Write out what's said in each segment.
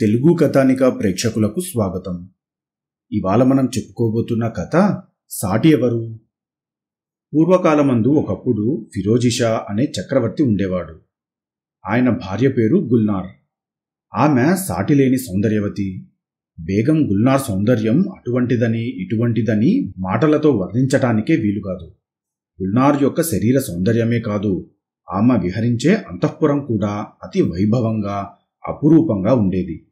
తెలుగు కథానిక ప్రేక్షకులకు స్వాగతం. ఇవాళ మనం చెప్పుకోబోతున్న కథ సాటి ఎవరు? పూర్వకాలమందు ఒకప్పుడు ఫిరోజిషా అనే చక్రవర్తి ఉండేవాడు. ఆయన భార్య పేరు గుల్నార్. ఆమె సాటిలేని సౌందర్యవతి. బేగం గుల్నార్ సౌందర్యం అటువంటిదని ఇటువంటిదని మాటలతో వర్ణించటానికే వీలుకాదు. గుల్నార్ యొక్క శరీర సౌందర్యమే కాదు ఆమె విహరించే అంతఃపురం కూడా అతి వైభవంగా అపురూపంగా ఉండేది.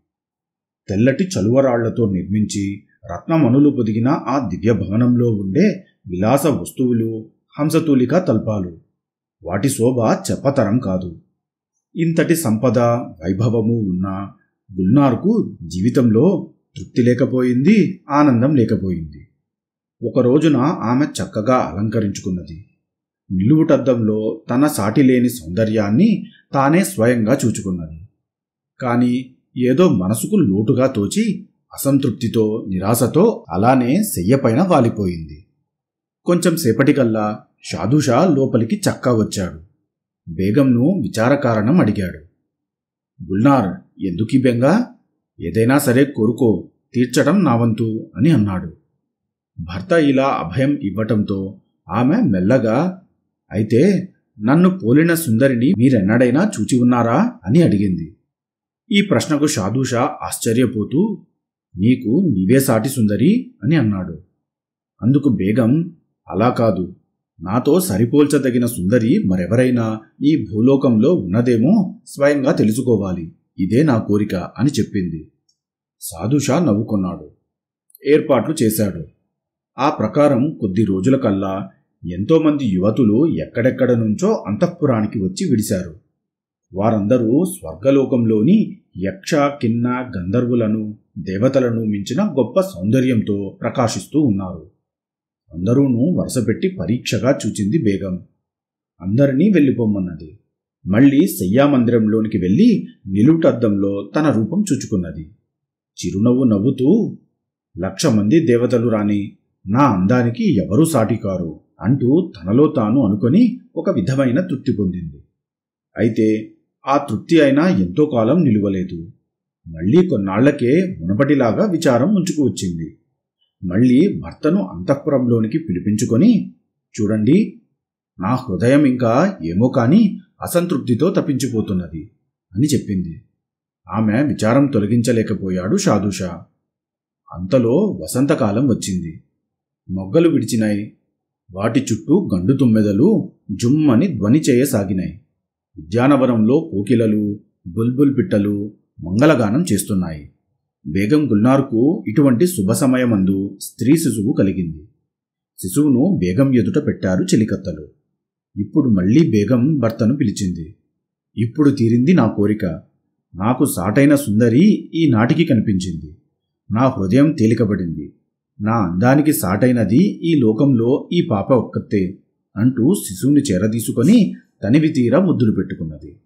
తెల్లటి చలువరాళ్ళతో నిర్మించి రత్నమణులు పొదిగిన ఆ దివ్య భవనంలో ఉండే విలాస వస్తువులు హంసతూలిక తల్పాలు. వాటి శోభ చెప్పతరం కాదు. ఇంతటి సంపద వైభవము ఉన్న గుల్నార్కు జీవితంలో తృప్తి లేకపోయింది ఆనందం లేకపోయింది. ఒక రోజున ఆమె చక్కగా అలంకరించుకున్నది. నిలువుటద్దంలో తన సాటిలేని సౌందర్యాన్ని తానే స్వయంగా చూచుకున్నది. కానీ ఏదో మనసుకు లోటుగా తోచి అసంతృప్తితో నిరాశతో అలానే శయ్యపైన వాలిపోయింది. కొంచెం సేపటికల్లా షాదుషా లోపలికి చక్కా వచ్చాడు. బేగంను విచారకారణం అడిగాడు. గుల్నార్ ఎందుకీ బెంగా? ఏదైనా సరే కోరుకో తీర్చడం నా వంతు అని అన్నాడు. భర్త ఇలా అభయం ఇవ్వటంతో ఆమె మెల్లగా అయితే నన్ను పోలిన సుందరిని మీరెన్నడైనా చూచి ఉన్నారా అని అడిగింది. ఈ ప్రశ్నకు షాదూషా ఆశ్చర్యపోతూ నీకు నీవే సాటి సుందరి అని అన్నాడు. అందుకు బేగం అలా కాదు. నాతో సరిపోల్చదగిన సుందరి మరెవరైనా ఈ భూలోకంలో ఉన్నదేమో స్వయంగా తెలుసుకోవాలి. ఇదే నా కోరిక అని చెప్పింది. సాధుషా నవ్వుకున్నాడు. ఏర్పాట్లు చేశాడు. ఆ ప్రకారం కొద్ది రోజుల కల్లా ఎంతోమంది యువతులు ఎక్కడెక్కడ నుంచో అంతఃపురానికి వచ్చి విడిశారు. వారందరూ స్వర్గలోకంలోని యక్ష కిన్న గంధర్వులను దేవతలను మించిన గొప్ప సౌందర్యంతో ప్రకాశిస్తూ ఉన్నారు. అందరూను వరుసపెట్టి పరీక్షగా చూచింది బేగం. అందరినీ వెళ్ళిపోమ్మన్నది మళ్ళీ శయ్యామందిరంలోనికి వెళ్ళి నిలుటద్దంలో తన రూపం చూచుకున్నది. చిరునవ్వు నవ్వుతూ లక్ష మంది దేవతలు రాని నా అందానికి ఎవరూ సాటికారు అంటూ తనలో తాను అనుకొని ఒక విధమైన తృప్తి పొందింది. అయితే ఆ తృప్తి అయినా ఎంతో కాలం నిలువలేదు. మళ్ళీ కొన్నాళ్ళకే మునపటిలాగా విచారం ఉంచుకు వచ్చింది. మళ్ళీ భర్తను అంతఃపురంలోనికి పిలిపించుకొని చూడండి నా హృదయం ఇంకా ఏమో కాని అసంతృప్తితో తప్పించిపోతున్నది అని చెప్పింది. ఆమె విచారం తొలగించలేకపోయాడు షాదుషా అంతలో వసంతకాలం వచ్చింది. మొగ్గలు విడిచినాయి వాటి చుట్టూ గండు తుమ్మెదలు జుమ్మని ధ్వని చేయసాగినాయి ఉద్యానవనంలో కోకిలలు బుల్బుల్ పిట్టలు మంగళగానం చేస్తున్నాయి. బేగం గుల్నార్కు ఇటువంటి శుభ సమయమందు స్త్రీ శిశువు కలిగింది. శిశువును బేగం ఎదుట పెట్టారు చెలికత్తలు. ఇప్పుడు మళ్ళీ బేగం భర్తను పిలిచింది. ఇప్పుడు తీరింది నా కోరిక. నాకు సాటైన సుందరి ఈ నాటికి కనిపించింది. నా హృదయం తేలికబడింది. నా అందానికి సాటైనది ఈ లోకంలో ఈ పాప ఒక్కతే అంటూ శిశువుని చేరదీసుకొని తనివి తీరా ముద్దులు పెట్టుకున్నది.